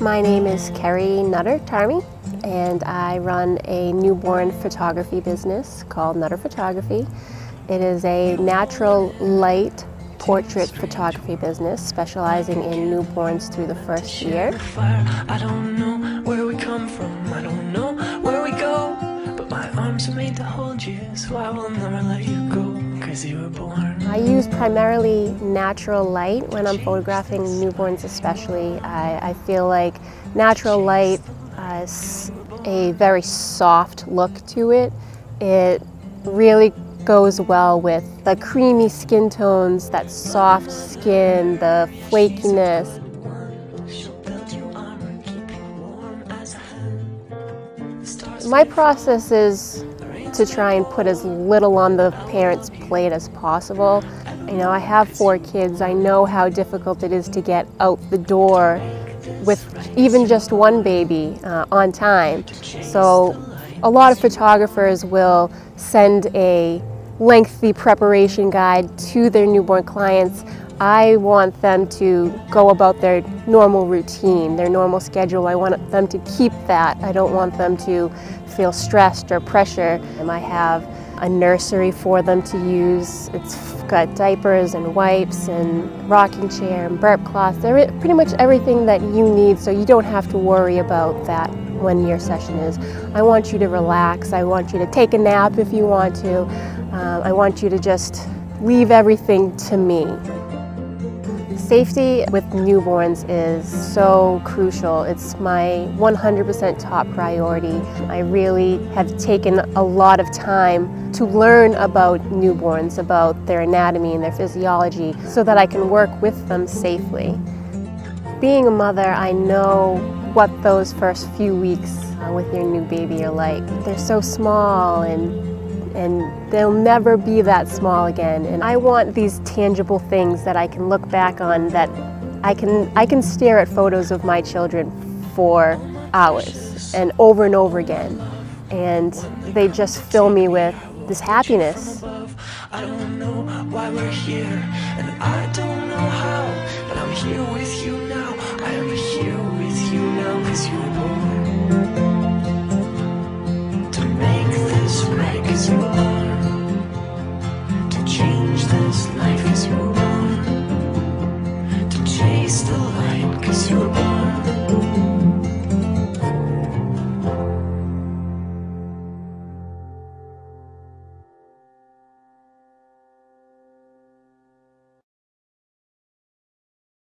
My name is Kerri Nutter Tarmey, and I run a newborn photography business called Nutter Photography. It is a natural light portrait photography business specializing in newborns through the first year. I don't know where we come from, I don't know where we go, but my arms are made to hold you, so I will never let you go. You were born. I use primarily natural light when I'm photographing newborns especially. I, I feel like natural light uh, has a very soft look to it. It really goes well with the creamy skin tones, that soft skin, the flakiness. My process is to try and put as little on the parent's plate as possible. You know, I have four kids. I know how difficult it is to get out the door with even just one baby uh, on time. So a lot of photographers will send a lengthy preparation guide to their newborn clients. I want them to go about their normal routine, their normal schedule. I want them to keep that. I don't want them to feel stressed or pressure. And I have a nursery for them to use. It's got diapers and wipes and rocking chair and burp cloths. They're pretty much everything that you need so you don't have to worry about that when your session is. I want you to relax. I want you to take a nap if you want to. Um, I want you to just leave everything to me. Safety with newborns is so crucial. It's my 100% top priority. I really have taken a lot of time to learn about newborns, about their anatomy and their physiology, so that I can work with them safely. Being a mother, I know what those first few weeks uh, with your new baby are like. They're so small and and they'll never be that small again. And I want these tangible things that I can look back on that I can, I can stare at photos of my children for hours and over and over again. And they just fill me with this happiness. I don't know why we're here, and I don't know how, but I'm here with you